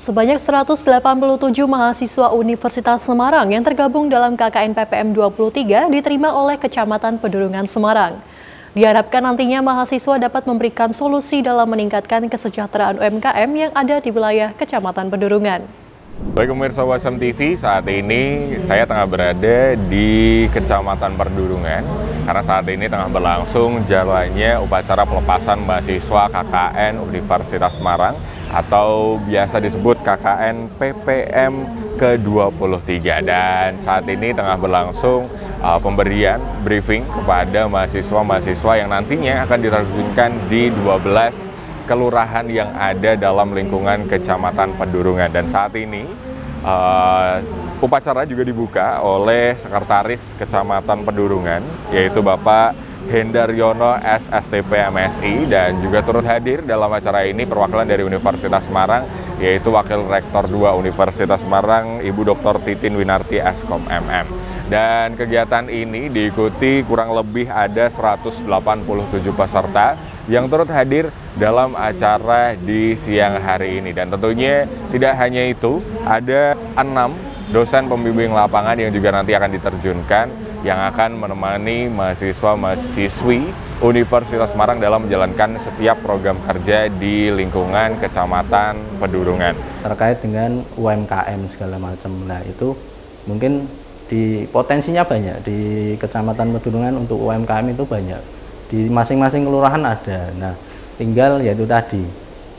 Sebanyak 187 mahasiswa Universitas Semarang yang tergabung dalam KKN PPM 23 diterima oleh Kecamatan Pedurungan Semarang. Diharapkan nantinya mahasiswa dapat memberikan solusi dalam meningkatkan kesejahteraan UMKM yang ada di wilayah Kecamatan Pedurungan. Baik pemirsa Wasam TV, saat ini saya tengah berada di Kecamatan Perdurungan karena saat ini tengah berlangsung jalannya upacara pelepasan mahasiswa KKN Universitas Semarang atau biasa disebut KKN PPM ke-23 dan saat ini tengah berlangsung uh, pemberian briefing kepada mahasiswa-mahasiswa yang nantinya akan diterjunkan di 12 kelurahan yang ada dalam lingkungan Kecamatan Pedurungan dan saat ini uh, upacara juga dibuka oleh Sekretaris Kecamatan Pedurungan yaitu Bapak Hendaryono SSTP MSI dan juga turut hadir dalam acara ini perwakilan dari Universitas Semarang yaitu Wakil Rektor 2 Universitas Semarang Ibu Dr. Titin Winarti Eskom MM. Dan kegiatan ini diikuti kurang lebih ada 187 peserta yang turut hadir dalam acara di siang hari ini. Dan tentunya tidak hanya itu, ada enam dosen pembimbing lapangan yang juga nanti akan diterjunkan yang akan menemani mahasiswa-mahasiswi Universitas Semarang dalam menjalankan setiap program kerja di lingkungan Kecamatan Pedurungan. Terkait dengan UMKM segala macam, nah itu mungkin di potensinya banyak di Kecamatan Pedurungan untuk UMKM itu banyak. Di masing-masing kelurahan ada. Nah, tinggal yaitu tadi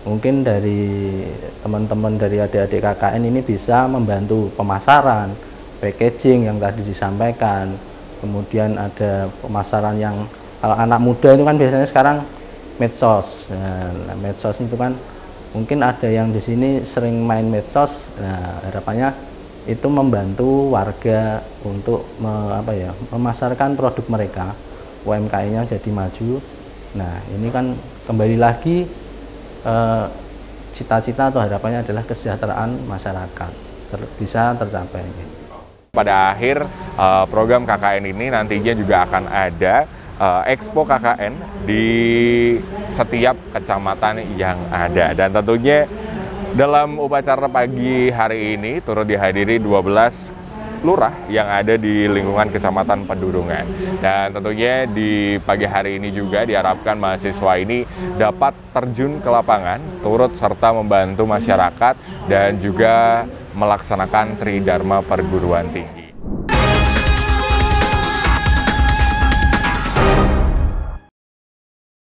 mungkin dari teman-teman dari adik-adik KKN ini bisa membantu pemasaran, packaging yang tadi disampaikan, kemudian ada pemasaran yang kalau anak muda itu kan biasanya sekarang medsos. Nah, medsos itu kan mungkin ada yang di sini sering main medsos. Nah harapannya itu membantu warga untuk me, apa ya memasarkan produk mereka UMKM-nya jadi maju. Nah ini kan kembali lagi eh, cita-cita eh, atau harapannya adalah kesejahteraan masyarakat ter, bisa tercapai gitu. Pada akhir uh, program KKN ini nantinya juga akan ada uh, Expo KKN di setiap kecamatan yang ada. Dan tentunya dalam upacara pagi hari ini turut dihadiri 12 lurah yang ada di lingkungan Kecamatan Pedurungan. Dan tentunya di pagi hari ini juga diharapkan mahasiswa ini dapat terjun ke lapangan, turut serta membantu masyarakat dan juga melaksanakan Tridharma Perguruan Tinggi.